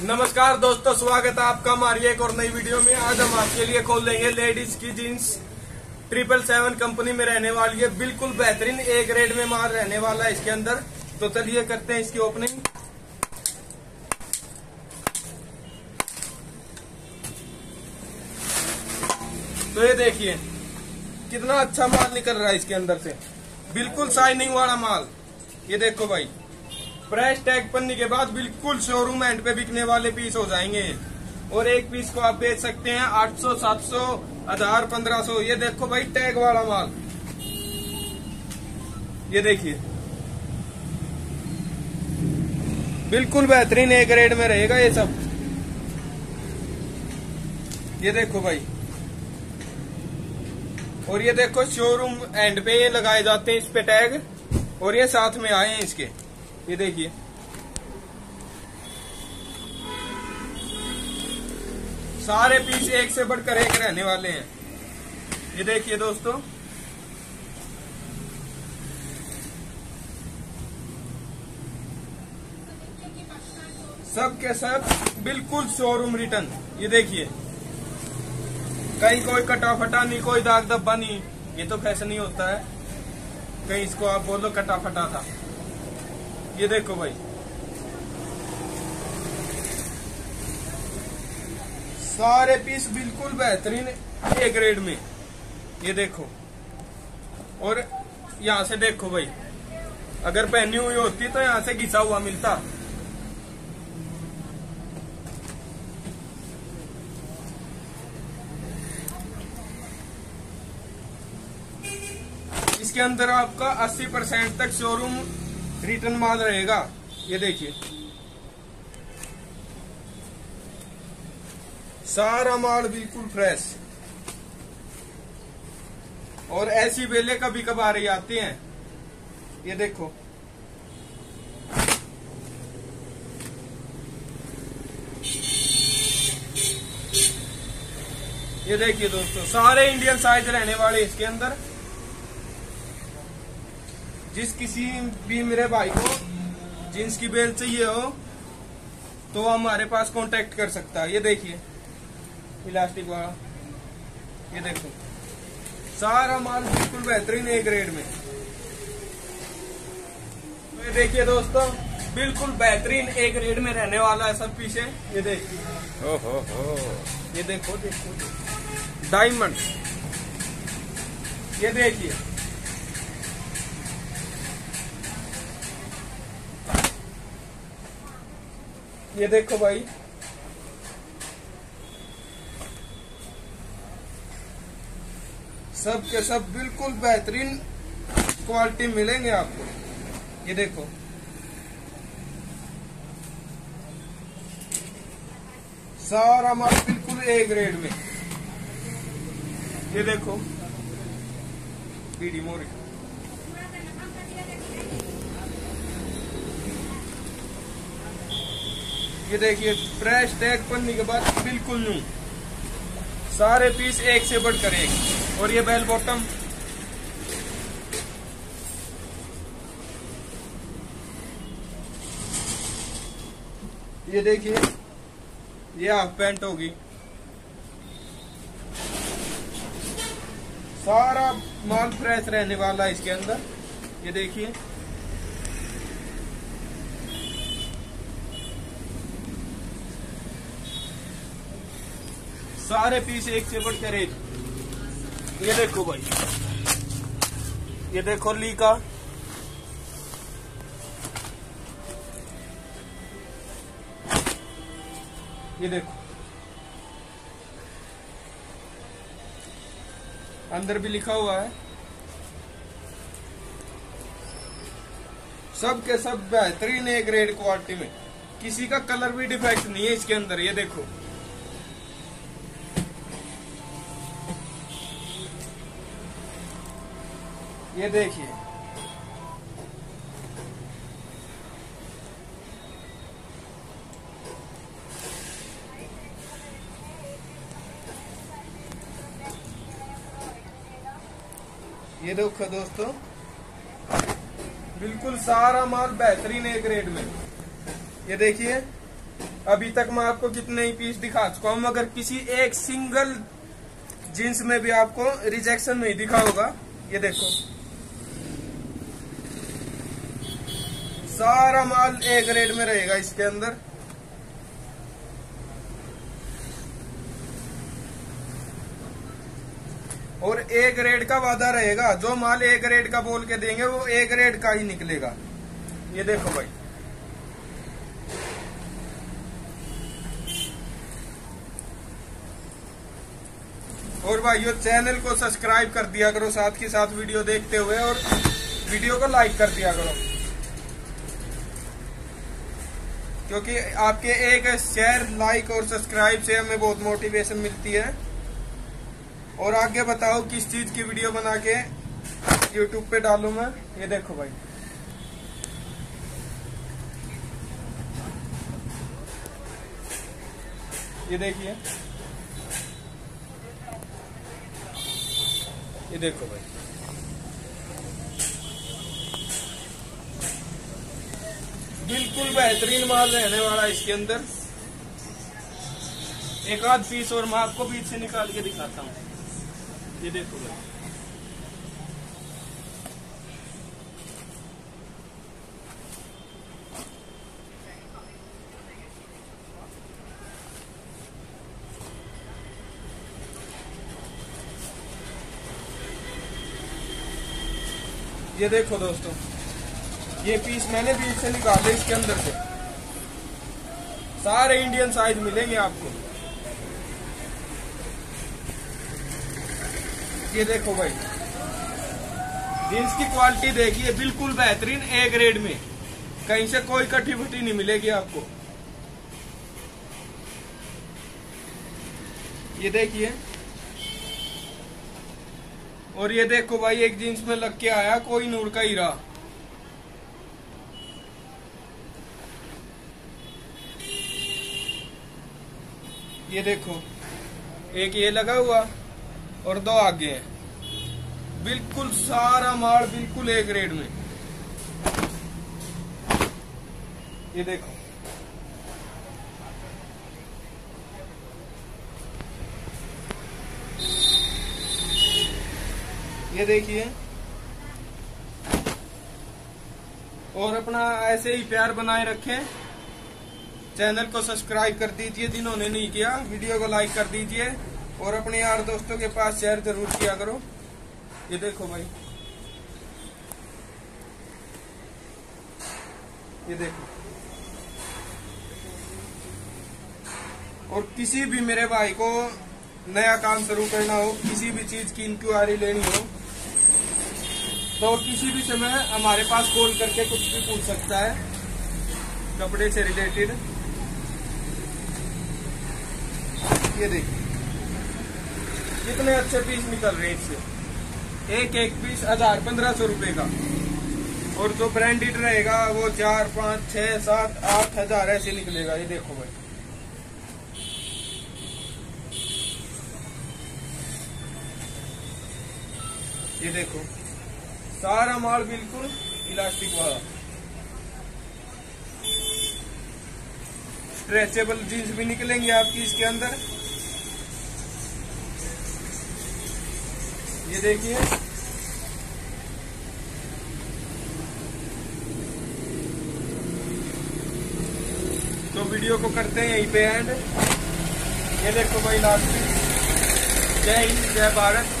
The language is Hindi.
नमस्कार दोस्तों, स्वागत है आपका हमारी एक और नई वीडियो में। आज हम आपके लिए खोल लेंगे लेडीज़ की जीन्स। ट्रिपल सेवन कंपनी में रहने वाली है, बिल्कुल बेहतरीन ए ग्रेड में माल रहने वाला है इसके अंदर। तो चलिए करते हैं इसकी ओपनिंग तो ये देखिए, कितना अच्छा माल निकल रहा है इसके अंदर से। बिल्कुल शाइनिंग वाला माल। ये देखो भाई प्रेस टैग पन्नी के बाद बिल्कुल शोरूम एंड पे बिकने वाले पीस हो जाएँगे। और एक पीस को आप बेच सकते हैं 800, 700, हज़ार पंद्रह सौ। ये देखो भाई टैग वाला माल। ये देखिए। बिल्कुल बेहतरीन एक रेट में रहेगा ये सब। ये देखो भाई। और ये देखो शोरूम एंड पे ये लगाए जाते हैं इस पे टैग और ये साथ में आए हैं इसके। ये देखिए। सारे पीस एक से बढ़कर एक रहने वाले हैं। ये देखिए दोस्तों। सब के सब बिल्कुल शोरूम रिटर्न ये देखिए। कहीं कोई कटा फटा नहीं, कोई दाग धब्बा नहीं। ये तो फ़ैशन ही होता है। कहीं इसको आप बोलो कटा फटा था। ये देखो भाई। सारे पीस बिल्कुल बेहतरीन ए ग्रेड में। ये देखो। और यहाँ से देखो भाई। अगर पहनी हुई होती तो यहाँ से घिसा हुआ मिलता। इसके अंदर आपका 80 परसेंट तक शोरूम रिटर्न माल रहेगा। ये देखिए। सारा माल बिल्कुल फ्रेश और ऐसी बेले कभी कभार ही आती हैं। ये देखो। ये देखिए दोस्तों, सारे इंडियन साइज़ रहने वाले इसके अंदर। जिस किसी भी मेरे भाई को जींस की बेल चाहिए हो तो हमारे पास कांटेक्ट कर सकता है। ये देखिए इलास्टिक वाला। ये देखो। सारा माल बिल्कुल बेहतरीन है ग्रेड में। तो ये देखिए दोस्तों बिल्कुल बेहतरीन एक ग्रेड में रहने वाला है सब पीछे। ये देखिए। ओहो हो। ये देखो देखो डायमंड ये देखिए। ये देखो भाई। सब के सब बिल्कुल बेहतरीन क्वालिटी मिलेंगे आपको। ये देखो। सारा माल बिल्कुल ए ग्रेड में। ये देखो। बीडी मोरी। ये देखिए फ्रेश टैग पन्नी के बाद बिल्कुल न्यू। सारे पीस एक से बढ़कर एक। और ये बेल बॉटम ये देखिए, ये हाफ़ पैंट होगी। सारा माल फ्रेश रहने वाला है इसके अंदर। ये देखिए। सारे पीस एक से बढ़कर एक ये देखो भाई। ये देखो ली का। ये देखो। अंदर भी लिखा हुआ है। सब के सब बेहतरीन है ग्रेड क्वालिटी में। किसी का कलर भी डिफेक्ट नहीं है इसके अंदर, ये देखो। ये देखिए। ये देखो दोस्तों, बिल्कुल सारा माल बेहतरीन है ग्रेड में। ये देखिए, अभी तक मैं आपको कितने ही पीस दिखा चुका हूँ, मगर किसी एक सिंगल जींस में भी आपको रिजेक्शन नहीं दिखा होगा। ये देखो। सारा माल ए ग्रेड में रहेगा इसके अंदर। और ए ग्रेड का वादा रहेगा। जो माल ए ग्रेड का बोल के देंगे, वो ए ग्रेड का ही निकलेगा। ये देखो भाई। और भाई भाइयों, चैनल को सब्सक्राइब कर दिया करो साथ के साथ वीडियो देखते हुए और वीडियो को लाइक कर दिया करो। क्योंकि आपके एक शेयर लाइक और सब्सक्राइब से हमें बहुत मोटिवेशन मिलती है। और आगे बताओ किस चीज़ की वीडियो बना के यूट्यूब पे डालू मैं? ये देखो भाई। ये देखिए। ये देखो भाई। बिल्कुल बेहतरीन माल रहने वाला इसके अंदर। एक आध पीस और मैं आपको बीच से निकाल के दिखाता हूँ। ये देखो भाई। ये देखो दोस्तों ये पीस मैंने बीच से निकाले इसके अंदर से। सारे इंडियन साइज़ मिलेंगे आपको। ये देखो भाई। जींस की क्वालिटी देखिए, बिल्कुल बेहतरीन ए ग्रेड में। कहीं से कोई कटी फटी नहीं मिलेगी आपको। ये देखिए। और ये देखो भाई, एक जींस में लग के आया कोई नूर का हीरा। ये देखो, एक ये लगा हुआ और दो आगे हैं। बिल्कुल सारा माल बिल्कुल एक रेड में। ये देखो। ये देखिए। और अपना ऐसे ही प्यार बनाए रखें। चैनल को सब्सक्राइब कर दीजिए, जिन्होंने नहीं किया, वीडियो को लाइक कर दीजिए और अपने यार दोस्तों के पास शेयर ज़रूर किया करो। ये देखो भाई। ये देखो। और किसी भी मेरे भाई को नया काम शुरू करना हो, किसी भी चीज़ की इंक्वायरी लेनी हो तो किसी भी समय हमारे पास कॉल करके कुछ भी पूछ सकता है, कपड़े से रिलेटेड ये देखिए। कितने अच्छे पीस निकल रहे हैं इससे। एक एक पीस हज़ार पंद्रह सौ रुपए का। और जो ब्रांडेड रहेगा, वो चार, पाँच, छह, सात, आठ हज़ार ऐसे निकलेगा। ये देखो भाई। ये देखो। सारा माल बिल्कुल इलास्टिक वाला। स्ट्रेचेबल जीन्स भी निकलेंगे आपकी इसके अंदर। ये देखिए। तो वीडियो को करते हैं यहीं पे एंड ये देखो भाई लास्ट जय हिंद, जय भारत।